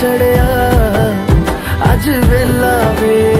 ਚੜਿਆ। ਅੱਜ ਵੇਲਾ ਵੇ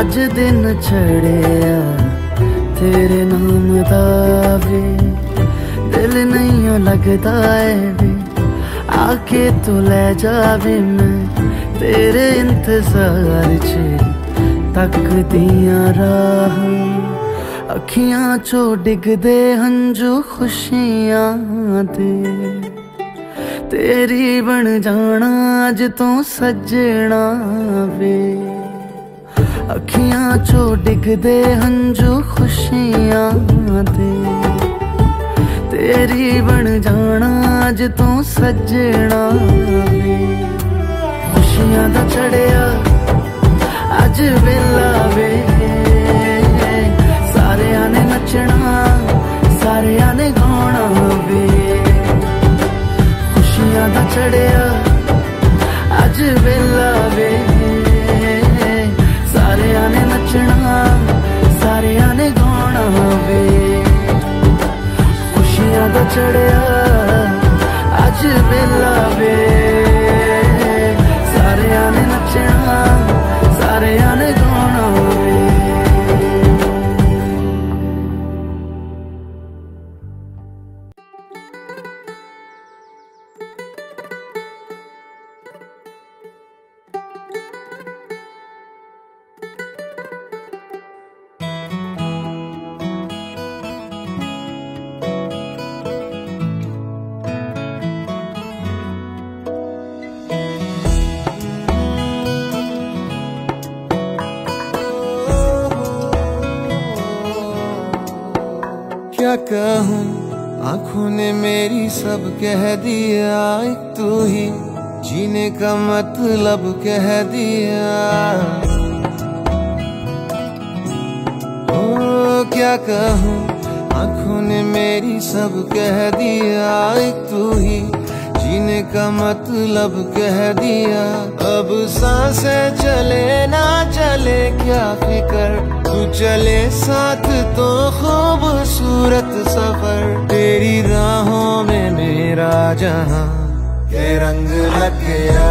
ਅੱਜ ਦਿਨ ਛੜਿਆ, ਤੇਰੇ ਨਾਮ ਦਾ ਵੇ ਦਿਲ ਨਹੀਂ ਓ ਲੱਗਦਾ ਏ ਵੇ। ਆਕੇ ਤੂੰ ਲੈ ਜਾਵੇ ਮੈਂ ਤੇਰੇ ਇੰਤਜ਼ਾਰ 'ਚ ਤੱਕਦੀਆਂ ਰਾਹਾਂ। ਅੱਖੀਆਂ 'ਚੋਂ ਡਿੱਗਦੇ ਹੰਝੂ ਖੁਸ਼ੀਆਂ ਦੇ ਤੇਰੀ ਬਣ ਜਾਣਾ ਅੱਜ ਤੂੰ ਸੱਜਣਾ ਵੇ। ਅੱਖੀਆਂ 'ਚੋਂ ਡਿੱਗਦੇ ਹੰਝੂ ਖੁਸ਼ੀਆਂ ਦੇ ਤੇਰੀ ਬਣ ਜਾਣਾ ਅੱਜ ਤੂੰ ਸੱਜਣਾ ਖੁਸ਼ੀਆਂ ਦਾ ਚੜਿਆ up till long. आँखों ने मेरी सब कह दिया, एक तू ही जीने का मतलब कह दिया। ओ, क्या कहूँ? आँखों ने मेरी सब कह दिया, एक तू ही जीने का मतलब कह दिया। अब साँसें चले ना चले, क्या फिकर? तू चले साथ तो खूबसूरत सफ़र। तेरी राहों में मेरा जहाँ। के रंग लग गया।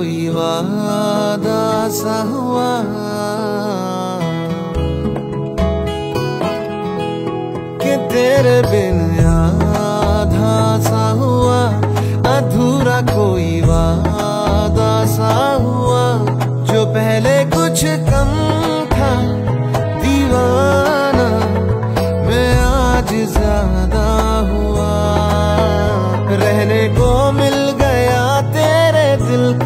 कोई वादा सा हुआ कि तेरे बिन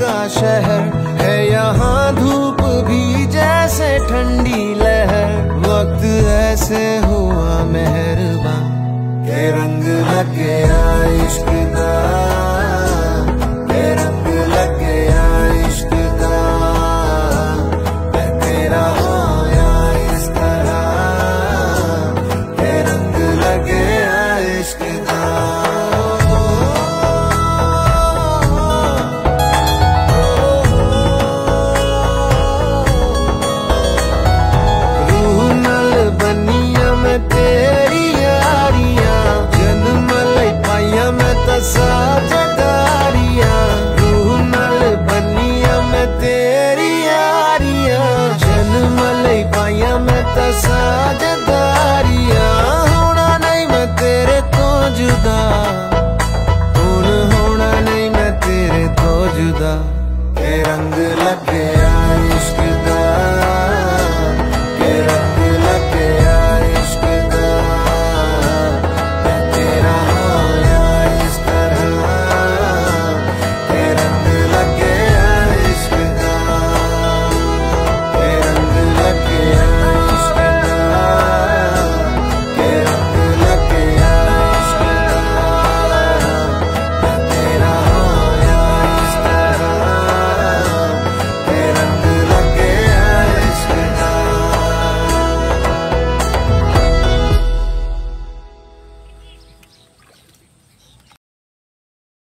का शहर है, यहाँ धूप भी जैसे ठंडी लहर। वक्त ऐसे हुआ मेहरबान। के रंग लग गया out